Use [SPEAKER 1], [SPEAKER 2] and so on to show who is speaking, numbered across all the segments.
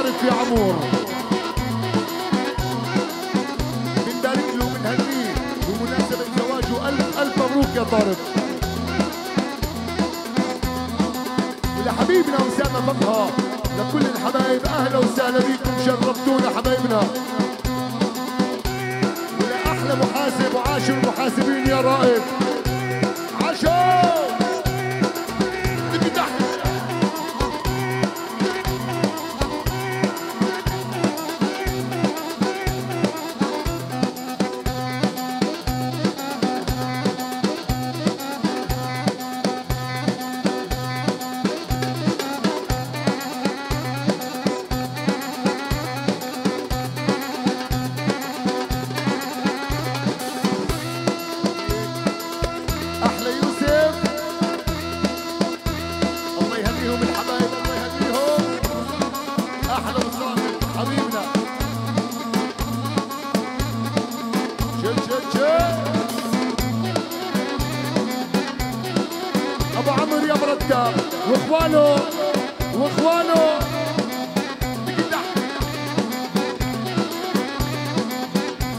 [SPEAKER 1] صارت في عمور. بنبارك له وبنهنيه بمناسبة زواجه ألف ألف مبروك يا طارق. ولحبيبنا أسامة فتحة لكل الحبايب أهلا وسهلا بيكم شرفتونا حبايبنا. ولأحلى محاسب وعاشر محاسبين يا رائد. عشر واخوانه واخوانه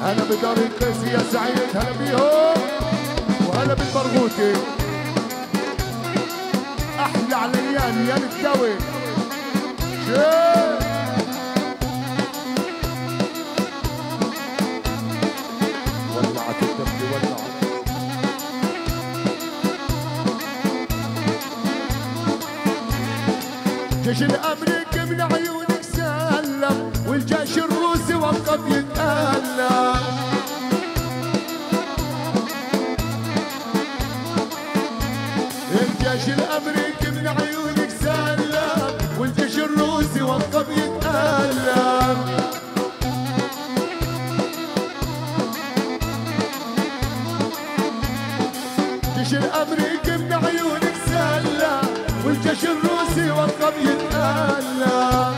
[SPEAKER 1] هلا بدار القيسي يا سعيد هلا بيهم. وهلا بالبرغوثي. أحلى عليان يا الدوي جيش الأمريكي من عيونك سلم والجيش الروسي وقف يتألم الجيش الأمريكي من عيونك سلم والجيش الروسي وقف يتألم الجيش الأمريكي من عيونك سلم والجيش الروسي وقف يتألم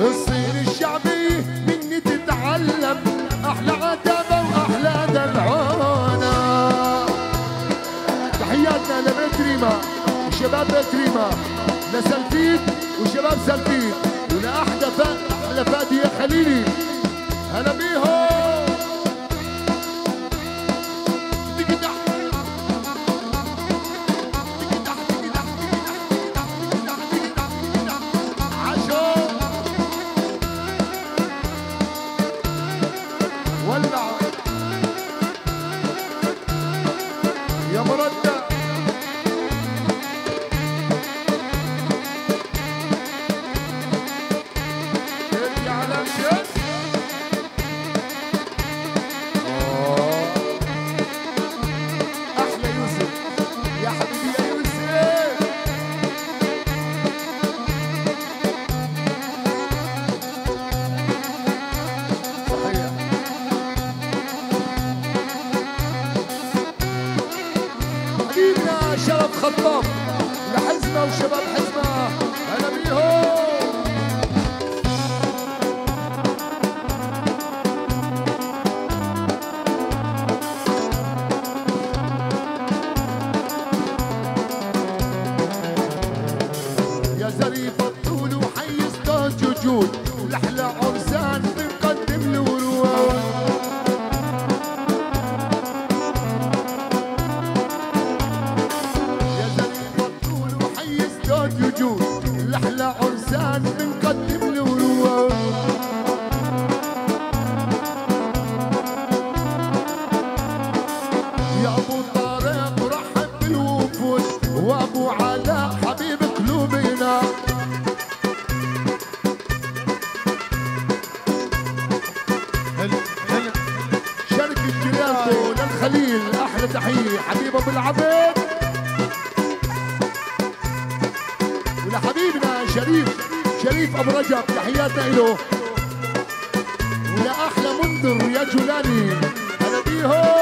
[SPEAKER 1] الصين الشعبي مني تتعلم أحلى عتبه وأحلى دلعونه تحياتنا لبيت ريما وشباب بيت ريما لسلفيت وشباب سلفيت ولاحلى فا أحلى فاديه خليلي. هلا بيهم. حبيبنا شرف خطاب لحزمه وشباب حزمه هلا بيهم. جلالته للخليل أحلى تحية. حبيب ابو العبد ولحبيبنا شريف شريف أبو رجب تحياتنا له. ولا أحلى منذر يا جولاني. هلا بيهم.